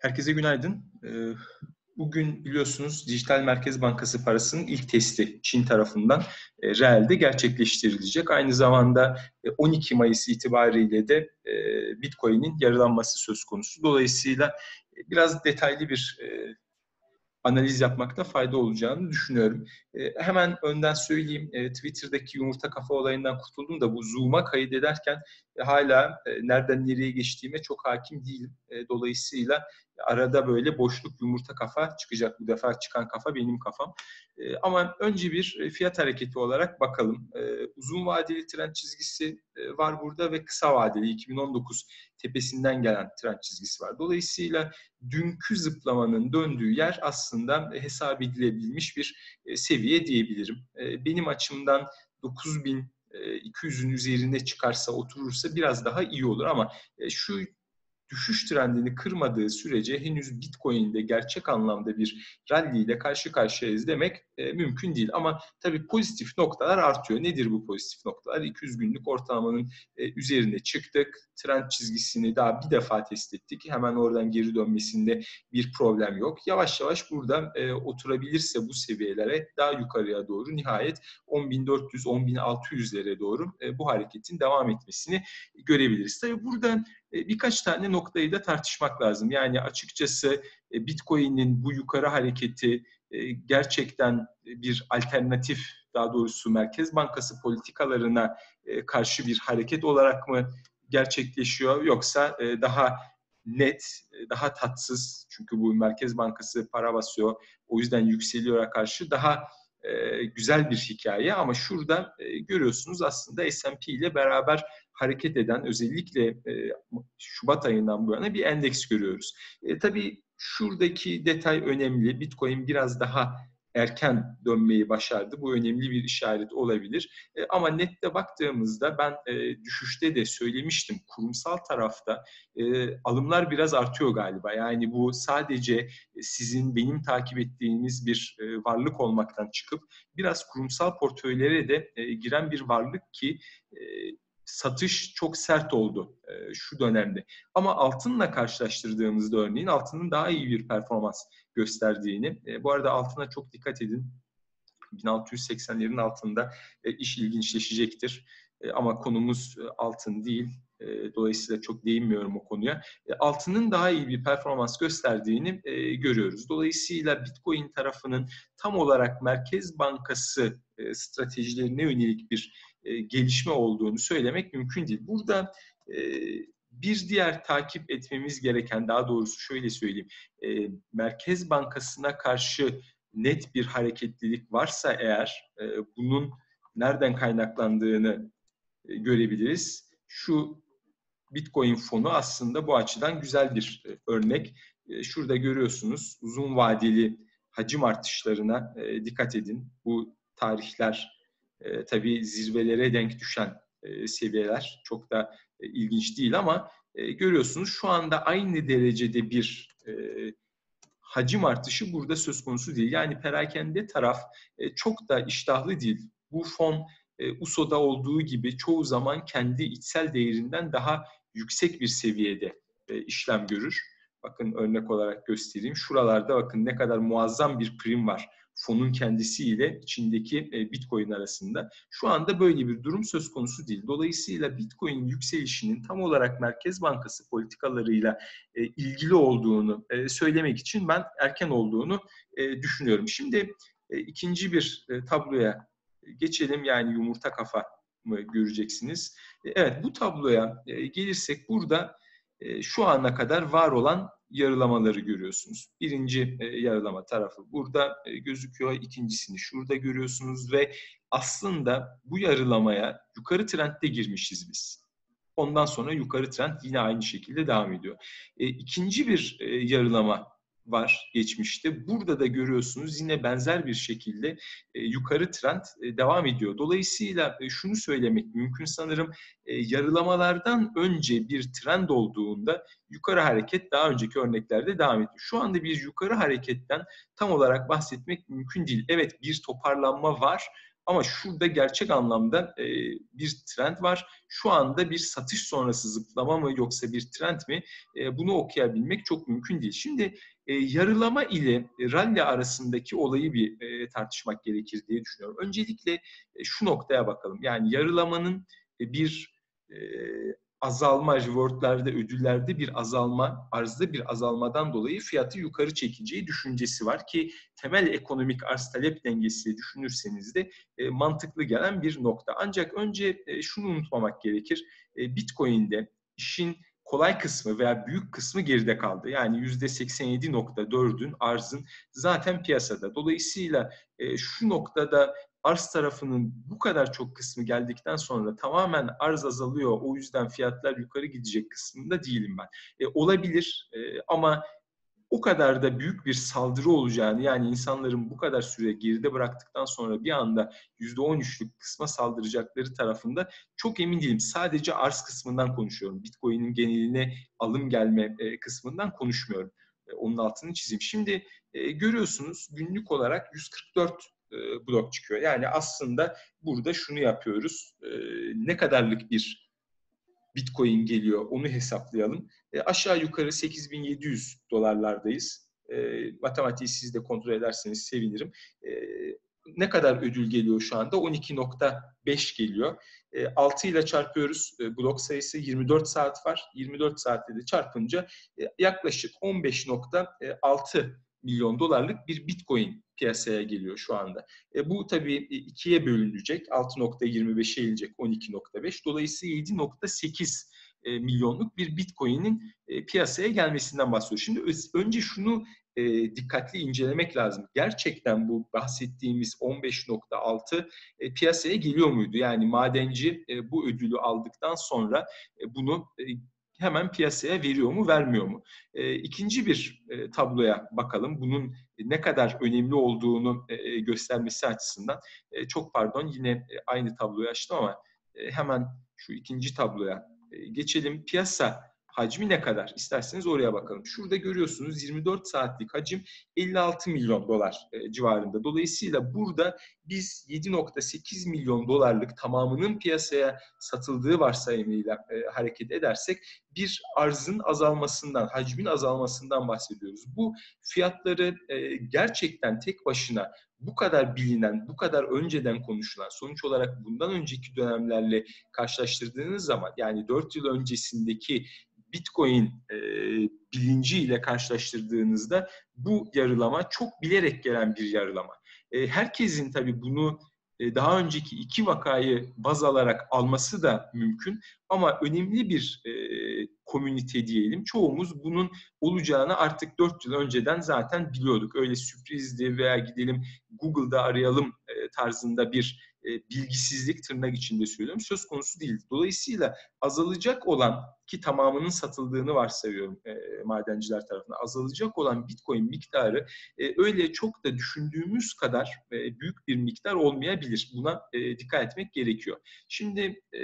Herkese günaydın. Ee, bugün biliyorsunuz Dijital Merkez Bankası parasının ilk testi Çin tarafından e, realde gerçekleştirilecek. Aynı zamanda 12 e, Mayıs itibariyle de e, Bitcoin'in yarılanması söz konusu. Dolayısıyla biraz detaylı bir analiz yapmakta fayda olacağını düşünüyorum. Hemen önden söyleyeyim, e, Twitter'daki yumurta kafa olayından kurtuldum da bu Zoom'a kaydederken e, hala e, nereden nereye geçtiğime çok hakim değilim. E, dolayısıyla arada böyle boşluk yumurta kafa çıkacak. Bu defa çıkan kafa benim kafam. E, ama önce bir e, fiyat hareketi olarak bakalım. Uzun vadeli trend çizgisi var burada ve kısa vadeli 2019 tepesinden gelen trend çizgisi var. Dolayısıyla dünkü zıplamanın döndüğü yer aslında hesap edilebilmiş bir seviye diyebilirim. Benim açımdan 9200'ün üzerine çıkarsa, oturursa biraz daha iyi olur ama şu düşüş trendini kırmadığı sürece henüz Bitcoin'de gerçek anlamda bir rally ile karşı karşıyayız demek e, mümkün değil. Ama tabii pozitif noktalar artıyor. Nedir bu pozitif noktalar? 200 günlük ortalamanın e, üzerine çıktık. Trend çizgisini daha bir defa test ettik. Hemen oradan geri dönmesinde bir problem yok. Yavaş yavaş burada e, oturabilirse bu seviyelere daha yukarıya doğru nihayet 10.400-10.600'lere doğru e, bu hareketin devam etmesini görebiliriz. Tabii burada e, birkaç tane noktayı da tartışmak lazım. Yani açıkçası e, Bitcoin'in bu yukarı hareketi e, gerçekten bir alternatif, daha doğrusu Merkez Bankası politikalarına karşı bir hareket olarak mı gerçekleşiyor yoksa daha net, daha tatsız çünkü bu Merkez Bankası para basıyor o yüzden yükseliyor karşı daha güzel bir hikaye ama şurada görüyorsunuz aslında S&P ile beraber hareket eden özellikle e, Şubat ayından bu yana bir endeks görüyoruz. E, tabii şuradaki detay önemli. Bitcoin biraz daha erken dönmeyi başardı. Bu önemli bir işaret olabilir. E, ama nette baktığımızda ben e, düşüşte de söylemiştim. Kurumsal tarafta e, alımlar biraz artıyor galiba. Yani bu sadece sizin benim takip ettiğiniz bir e, varlık olmaktan çıkıp biraz kurumsal portföylere de e, giren bir varlık ki e, satış çok sert oldu e, şu dönemde. Ama altınla karşılaştırdığımızda örneğin altının daha iyi bir performans gösterdiğini. E, bu arada altına çok dikkat edin. 1680'lerin altında e, iş ilginçleşecektir. E, ama konumuz e, altın değil. E, dolayısıyla çok değinmiyorum o konuya. E, altının daha iyi bir performans gösterdiğini e, görüyoruz. Dolayısıyla Bitcoin tarafının tam olarak Merkez Bankası e, stratejilerine yönelik bir e, gelişme olduğunu söylemek mümkün değil. Burada e, bir diğer takip etmemiz gereken, daha doğrusu şöyle söyleyeyim, e, Merkez Bankası'na karşı net bir hareketlilik varsa eğer bunun nereden kaynaklandığını görebiliriz. Şu Bitcoin fonu aslında bu açıdan güzel bir örnek. Şurada görüyorsunuz uzun vadeli hacim artışlarına dikkat edin. Bu tarihler e, tabii zirvelere denk düşen e, seviyeler çok da e, ilginç değil ama e, görüyorsunuz şu anda aynı derecede bir e, hacim artışı burada söz konusu değil. Yani perakende taraf e, çok da iştahlı değil. Bu fon e, USO'da olduğu gibi çoğu zaman kendi içsel değerinden daha yüksek bir seviyede e, işlem görür. Bakın örnek olarak göstereyim. Şuralarda bakın ne kadar muazzam bir prim var fonun kendisiyle içindeki e, Bitcoin arasında. Şu anda böyle bir durum söz konusu değil. Dolayısıyla Bitcoin yükselişinin tam olarak Merkez Bankası politikalarıyla e, ilgili olduğunu e, söylemek için ben erken olduğunu düşünüyorum. Şimdi ikinci bir tabloya geçelim yani yumurta kafa mı göreceksiniz. Evet bu tabloya gelirsek burada şu ana kadar var olan yarılamaları görüyorsunuz. Birinci e, yarılama tarafı burada e, gözüküyor. İkincisini şurada görüyorsunuz ve aslında bu yarılamaya yukarı trendde girmişiz biz. Ondan sonra yukarı trend yine aynı şekilde devam ediyor. E, ikinci bir e, yarılama var geçmişte. Burada da görüyorsunuz yine benzer bir şekilde e, yukarı trend e, devam ediyor. Dolayısıyla e, şunu söylemek mümkün sanırım yarılamalardan önce bir trend olduğunda yukarı hareket daha önceki örneklerde devam ediyor. Şu anda bir yukarı hareketten tam olarak bahsetmek mümkün değil. Evet bir toparlanma var Ama şurada gerçek anlamda e, bir trend var. Şu anda bir satış sonrası zıplama mı yoksa bir trend mi? E, bunu okuyabilmek çok mümkün değil. Şimdi e, yarılama ile rally arasındaki olayı bir e, tartışmak gerekir diye düşünüyorum. Öncelikle e, şu noktaya bakalım. Yani yarılamanın e, bir e, azalma, rewardlerde, ödüllerde bir azalma, arzda bir azalmadan dolayı fiyatı yukarı çekeceği düşüncesi var ki temel ekonomik arz talep dengesi düşünürseniz de e, mantıklı gelen bir nokta. Ancak önce e, şunu unutmamak gerekir. E, Bitcoin'de işin kolay kısmı veya büyük kısmı geride kaldı. Yani %87.4'ün arzın zaten piyasada. Dolayısıyla e, şu noktada arz tarafının bu kadar çok kısmı geldikten sonra tamamen arz azalıyor. O yüzden fiyatlar yukarı gidecek kısmında değilim ben. E, olabilir e, ama o kadar da büyük bir saldırı olacağını yani insanların bu kadar süre geride bıraktıktan sonra bir anda %13'lük kısma saldıracakları tarafında çok emin değilim. Sadece arz kısmından konuşuyorum. Bitcoin'in geneline alım gelme e, kısmından konuşmuyorum. E, onun altını çizeyim. Şimdi e, görüyorsunuz günlük olarak 144 e, blok çıkıyor. Yani aslında burada şunu yapıyoruz. E, ne kadarlık bir Bitcoin geliyor onu hesaplayalım. E, aşağı yukarı 8700 dolarlardayız. E, matematiği siz de kontrol ederseniz sevinirim. Ne kadar ödül geliyor şu anda? 12.5 geliyor. E, 6 ile çarpıyoruz. Blok sayısı 24 saat var. 24 saatte de çarpınca yaklaşık 15.6 milyon dolarlık bir Bitcoin piyasaya geliyor şu anda. E, bu tabii ikiye bölünecek. 6.25'e gelecek 12.5. Dolayısıyla 7.8 e, milyonluk bir Bitcoin'in e, piyasaya gelmesinden bahsediyor. Şimdi önce şunu e, dikkatli incelemek lazım. Gerçekten bu bahsettiğimiz 15.6 e, piyasaya geliyor muydu? Yani madenci e, bu ödülü aldıktan sonra e, bunu e, hemen piyasaya veriyor mu, vermiyor mu? E, ikinci bir e, tabloya bakalım. Bunun ne kadar önemli olduğunu e, göstermesi açısından. E, çok pardon yine e, aynı tabloyu açtım ama e, hemen şu ikinci tabloya e, geçelim. Piyasa hacmi ne kadar? İsterseniz oraya bakalım. Şurada görüyorsunuz 24 saatlik hacim 56 milyon dolar e, civarında. Dolayısıyla burada biz 7.8 milyon dolarlık tamamının piyasaya satıldığı varsayımıyla e, hareket edersek bir arzın azalmasından, hacmin azalmasından bahsediyoruz. Bu fiyatları e, gerçekten tek başına bu kadar bilinen, bu kadar önceden konuşulan, sonuç olarak bundan önceki dönemlerle karşılaştırdığınız zaman yani 4 yıl öncesindeki Bitcoin e, bilinciyle karşılaştırdığınızda bu yarılama çok bilerek gelen bir yarılama. E, herkesin tabii bunu e, daha önceki iki vakayı baz alarak alması da mümkün. Ama önemli bir e, komünite diyelim. Çoğumuz bunun olacağını artık dört yıl önceden zaten biliyorduk. Öyle sürprizdi veya gidelim Google'da arayalım e, tarzında bir e, bilgisizlik tırnak içinde söylüyorum söz konusu değil. Dolayısıyla azalacak olan ki tamamının satıldığını varsayıyorum e, madenciler tarafından azalacak olan Bitcoin miktarı e, öyle çok da düşündüğümüz kadar e, büyük bir miktar olmayabilir. Buna e, dikkat etmek gerekiyor. Şimdi e,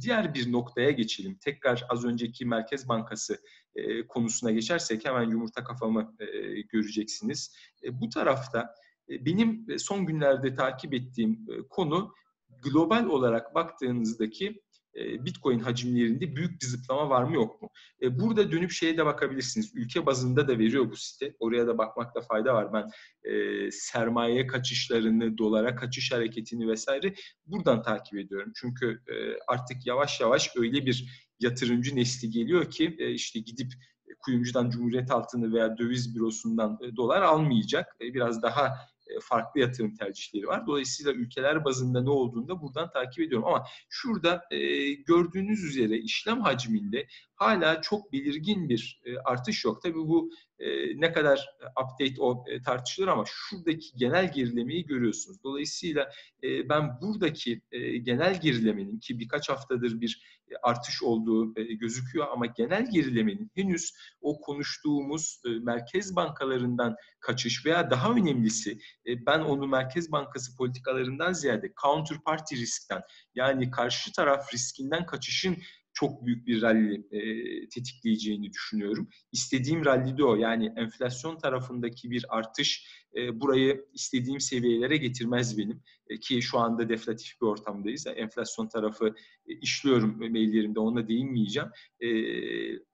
diğer bir noktaya geçelim. Tekrar az önceki Merkez Bankası e, konusuna geçersek hemen yumurta kafamı e, göreceksiniz. E, bu tarafta e, benim e, son günlerde takip ettiğim e, konu global olarak baktığınızdaki Bitcoin hacimlerinde büyük bir zıplama var mı yok mu? Burada dönüp şeye de bakabilirsiniz. Ülke bazında da veriyor bu site. Oraya da bakmakta fayda var. Ben e, sermaye kaçışlarını, dolara kaçış hareketini vesaire buradan takip ediyorum. Çünkü e, artık yavaş yavaş öyle bir yatırımcı nesli geliyor ki e, işte gidip kuyumcudan Cumhuriyet altını veya döviz bürosundan dolar almayacak. Biraz daha e, farklı yatırım tercihleri var. Dolayısıyla ülkeler bazında ne olduğunu da buradan takip ediyorum. Ama şurada e, gördüğünüz üzere işlem hacminde hala çok belirgin bir e, artış yok. Tabii bu e, ne kadar update o e, tartışılır ama şuradaki genel gerilemeyi görüyorsunuz. Dolayısıyla e, ben buradaki genel gerilemenin ki birkaç haftadır bir artış olduğu gözüküyor ama genel gerilemenin henüz o konuştuğumuz merkez bankalarından kaçış veya daha önemlisi ben onu Merkez Bankası politikalarından ziyade counterparty riskten yani karşı taraf riskinden kaçışın çok büyük bir rally e, tetikleyeceğini düşünüyorum. İstediğim rally de o. Yani enflasyon tarafındaki bir artış e, burayı istediğim seviyelere getirmez benim. E, ki şu anda deflatif bir ortamdayız. Enflasyon tarafı e, işliyorum maillerimde ona değinmeyeceğim.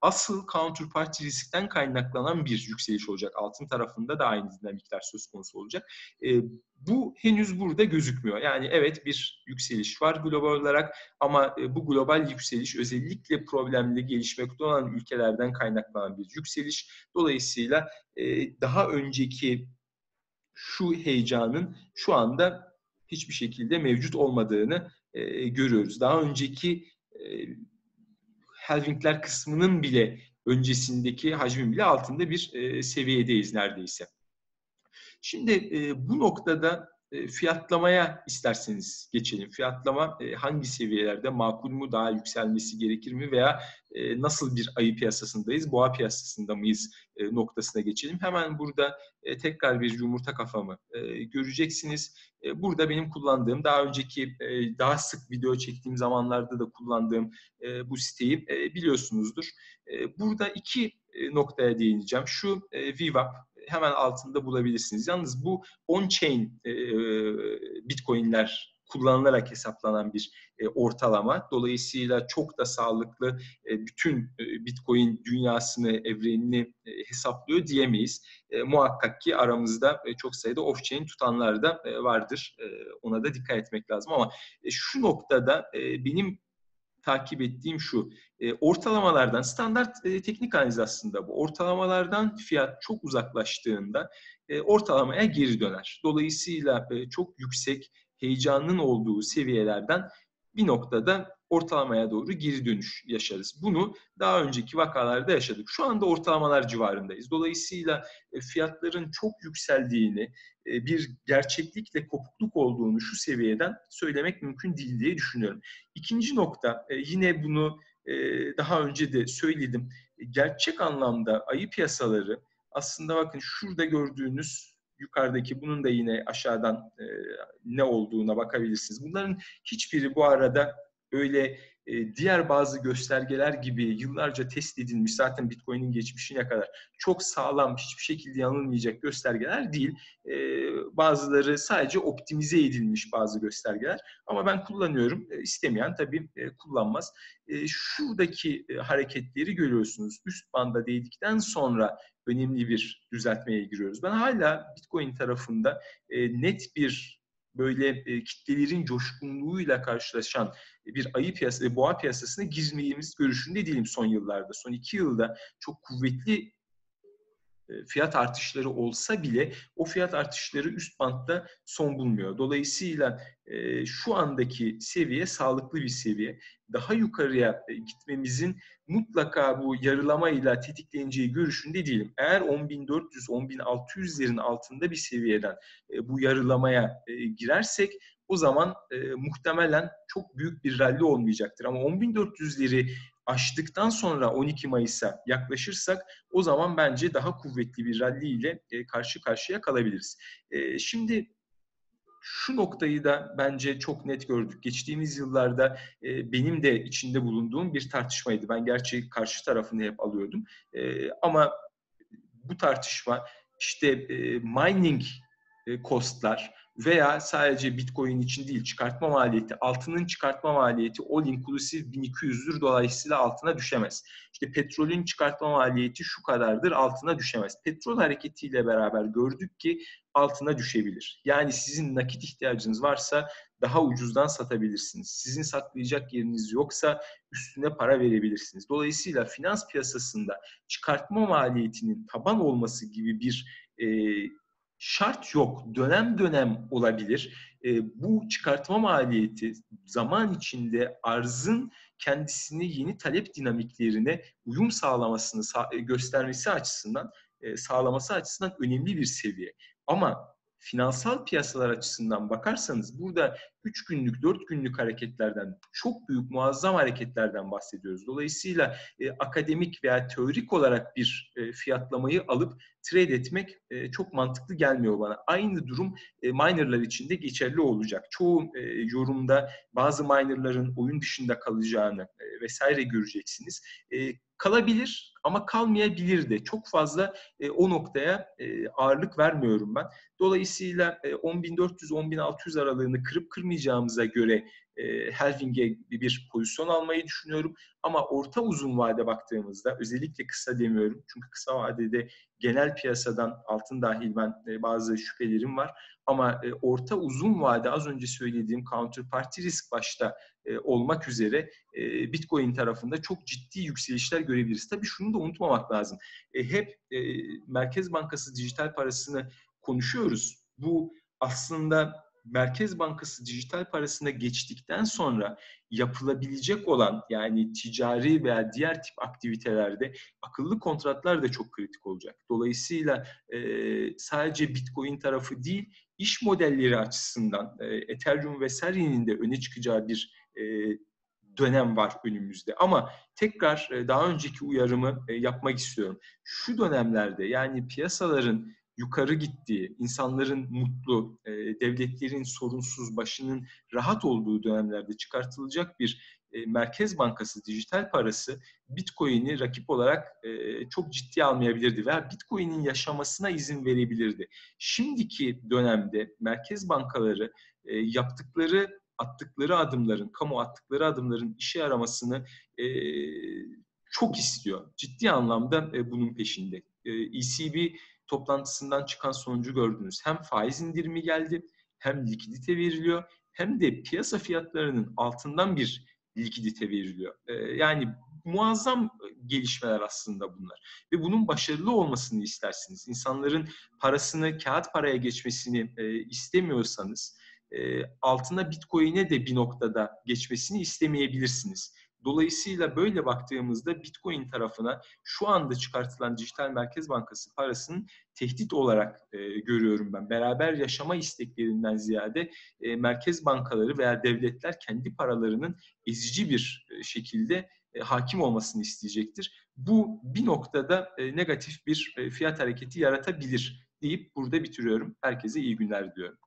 Asıl counterparty riskten kaynaklanan bir yükseliş olacak. Altın tarafında da aynı dinamikler söz konusu olacak. Bu henüz burada gözükmüyor. Yani evet bir yükseliş var global olarak ama bu global yükseliş özellikle problemli gelişmekte olan ülkelerden kaynaklanan bir yükseliş. Dolayısıyla daha önceki şu heyecanın şu anda hiçbir şekilde mevcut olmadığını e, görüyoruz. Daha önceki halvingler kısmının bile öncesindeki hacmin bile altında bir seviyedeyiz neredeyse. Şimdi e, bu noktada e, fiyatlamaya isterseniz geçelim. Fiyatlama e, hangi seviyelerde makul mu daha yükselmesi gerekir mi veya e, nasıl bir ayı piyasasındayız, boğa piyasasında mıyız e, noktasına geçelim. Hemen burada e, tekrar bir yumurta kafamı e, göreceksiniz. E, burada benim kullandığım, daha önceki e, daha sık video çektiğim zamanlarda da kullandığım e, bu siteyi e, biliyorsunuzdur. E, burada iki e, noktaya değineceğim. Şu e, VWAP hemen altında bulabilirsiniz. Yalnız bu on-chain e, bitcoinler kullanılarak hesaplanan bir e, ortalama. Dolayısıyla çok da sağlıklı e, bütün e, Bitcoin dünyasını, evrenini e, hesaplıyor diyemeyiz. E, muhakkak ki aramızda e, çok sayıda off-chain tutanlar da e, vardır. E, ona da dikkat etmek lazım ama e, şu noktada e, benim takip ettiğim şu. E, ortalamalardan, standart e, teknik analiz aslında bu. Ortalamalardan fiyat çok uzaklaştığında e, ortalamaya geri döner. Dolayısıyla e, çok yüksek heyecanın olduğu seviyelerden bir noktada ortalamaya doğru geri dönüş yaşarız. Bunu daha önceki vakalarda yaşadık. Şu anda ortalamalar civarındayız. Dolayısıyla e, fiyatların çok yükseldiğini, e, bir gerçeklikle kopukluk olduğunu şu seviyeden söylemek mümkün değil diye düşünüyorum. İkinci nokta, e, yine bunu daha önce de söyledim. Gerçek anlamda ayı piyasaları aslında bakın şurada gördüğünüz yukarıdaki bunun da yine aşağıdan e, ne olduğuna bakabilirsiniz. Bunların hiçbiri bu arada öyle e, diğer bazı göstergeler gibi yıllarca test edilmiş zaten Bitcoin'in geçmişine kadar çok sağlam hiçbir şekilde yanılmayacak göstergeler değil. E, bazıları sadece optimize edilmiş bazı göstergeler ama ben kullanıyorum. E, istemeyen tabii e, kullanmaz. E, şuradaki e, hareketleri görüyorsunuz. Üst banda değdikten sonra önemli bir düzeltmeye giriyoruz. Ben hala Bitcoin tarafında e, net bir böyle e, kitlelerin coşkunluğuyla karşılaşan bir ayı piyasası, boğa piyasasına girmeyimiz görüşünde değilim son yıllarda. Son iki yılda çok kuvvetli e, fiyat artışları olsa bile o fiyat artışları üst bantta son bulmuyor. Dolayısıyla e, şu andaki seviye sağlıklı bir seviye. Daha yukarıya e, gitmemizin mutlaka bu yarılamayla tetikleneceği görüşünde değilim. Eğer 10.400, 10.600'lerin altında bir seviyeden e, bu yarılamaya e, girersek o zaman e, muhtemelen çok büyük bir rally olmayacaktır. Ama 10.400'leri aştıktan sonra 12 Mayıs'a yaklaşırsak o zaman bence daha kuvvetli bir rally ile e, karşı karşıya kalabiliriz. E, şimdi şu noktayı da bence çok net gördük. Geçtiğimiz yıllarda e, benim de içinde bulunduğum bir tartışmaydı. Ben gerçi karşı tarafını hep alıyordum. Ama bu tartışma işte mining e, costlar, veya sadece Bitcoin için değil çıkartma maliyeti, altının çıkartma maliyeti all inclusive 1200'dür dolayısıyla altına düşemez. İşte petrolün çıkartma maliyeti şu kadardır altına düşemez. Petrol hareketiyle beraber gördük ki altına düşebilir. Yani sizin nakit ihtiyacınız varsa daha ucuzdan satabilirsiniz. Sizin saklayacak yeriniz yoksa üstüne para verebilirsiniz. Dolayısıyla finans piyasasında çıkartma maliyetinin taban olması gibi bir e, şart yok. Dönem dönem olabilir. E, bu çıkartma maliyeti zaman içinde arzın kendisini yeni talep dinamiklerine uyum sağlamasını sağ, göstermesi açısından e, sağlaması açısından önemli bir seviye. Ama finansal piyasalar açısından bakarsanız burada 3 günlük, 4 günlük hareketlerden, çok büyük muazzam hareketlerden bahsediyoruz. Dolayısıyla e, akademik veya teorik olarak bir e, fiyatlamayı alıp trade etmek e, çok mantıklı gelmiyor bana. Aynı durum e, minerlar için de geçerli olacak. Çoğu e, yorumda bazı minerların oyun dışında kalacağını e, vesaire göreceksiniz. E, kalabilir ama kalmayabilir de. Çok fazla e, o noktaya e, ağırlık vermiyorum ben. Dolayısıyla e, 10.400-10.600 aralığını kırıp kırmayacağımıza göre e, Helving'e bir pozisyon almayı düşünüyorum. Ama orta uzun vade baktığımızda özellikle kısa demiyorum. Çünkü kısa vadede genel piyasadan altın dahil ben e, bazı şüphelerim var. Ama e, orta uzun vade az önce söylediğim counterparty risk başta e, olmak üzere e, Bitcoin tarafında çok ciddi yükselişler görebiliriz. Tabii şunu da unutmamak lazım. E, hep e, Merkez Bankası dijital parasını konuşuyoruz. Bu aslında Merkez Bankası dijital parasına geçtikten sonra yapılabilecek olan yani ticari veya diğer tip aktivitelerde akıllı kontratlar da çok kritik olacak. Dolayısıyla e, sadece Bitcoin tarafı değil, iş modelleri açısından e, Ethereum vesairenin de öne çıkacağı bir e, dönem var önümüzde. Ama tekrar e, daha önceki uyarımı e, yapmak istiyorum. Şu dönemlerde yani piyasaların yukarı gittiği, insanların mutlu, e, devletlerin sorunsuz, başının rahat olduğu dönemlerde çıkartılacak bir Merkez Bankası dijital parası Bitcoin'i rakip olarak çok ciddi almayabilirdi veya Bitcoin'in yaşamasına izin verebilirdi. Şimdiki dönemde merkez bankaları yaptıkları attıkları adımların, kamu attıkları adımların işe yaramasını e, çok istiyor. Ciddi anlamda e, bunun peşinde. E, ECB toplantısından çıkan sonucu gördünüz. Hem faiz indirimi geldi, hem likidite veriliyor, hem de piyasa fiyatlarının altından bir likidite veriliyor. E, yani muazzam gelişmeler aslında bunlar. Ve bunun başarılı olmasını istersiniz. İnsanların parasını kağıt paraya geçmesini e, istemiyorsanız e, altına Bitcoin'e de bir noktada geçmesini istemeyebilirsiniz. Dolayısıyla böyle baktığımızda Bitcoin tarafına şu anda çıkartılan dijital merkez bankası parasının tehdit olarak e, görüyorum ben. Beraber yaşama isteklerinden ziyade e, merkez bankaları veya devletler kendi paralarının ezici bir e, şekilde e, hakim olmasını isteyecektir. Bu bir noktada e, negatif bir e, fiyat hareketi yaratabilir deyip burada bitiriyorum. Herkese iyi günler diliyorum.